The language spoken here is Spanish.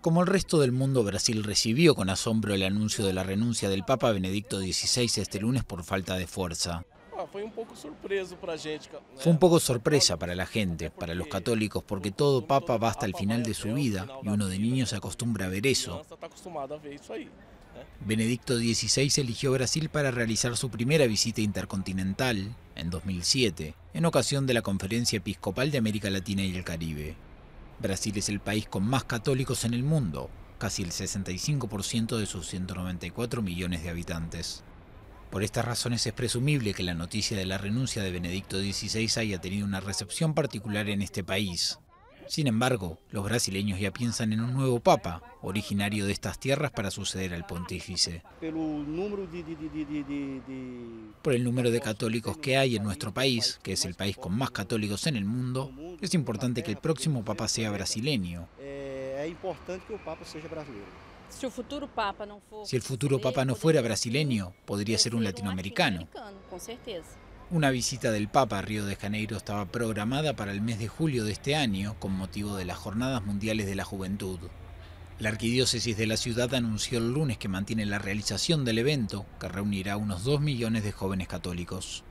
Como el resto del mundo, Brasil recibió con asombro el anuncio de la renuncia del Papa Benedicto XVI este lunes por falta de fuerza. Fue un poco Fue un poco sorpresa para la gente, para los católicos, porque todo papa va hasta el final de su vida y uno de niño se acostumbra a ver eso. Benedicto XVI eligió Brasil para realizar su primera visita intercontinental, en 2007, en ocasión de la Conferencia Episcopal de América Latina y el Caribe. Brasil es el país con más católicos en el mundo, casi el 65% de sus 194 millones de habitantes. Por estas razones es presumible que la noticia de la renuncia de Benedicto XVI haya tenido una recepción particular en este país. Sin embargo, los brasileños ya piensan en un nuevo papa, originario de estas tierras para suceder al pontífice. Por el número de católicos que hay en nuestro país, que es el país con más católicos en el mundo, es importante que el próximo papa sea brasileño. Si el futuro papa no fuera brasileño, podría ser un latinoamericano. Una visita del Papa a Río de Janeiro estaba programada para el mes de julio de este año con motivo de las Jornadas Mundiales de la Juventud. La arquidiócesis de la ciudad anunció el lunes que mantiene la realización del evento, que reunirá unos 2 millones de jóvenes católicos.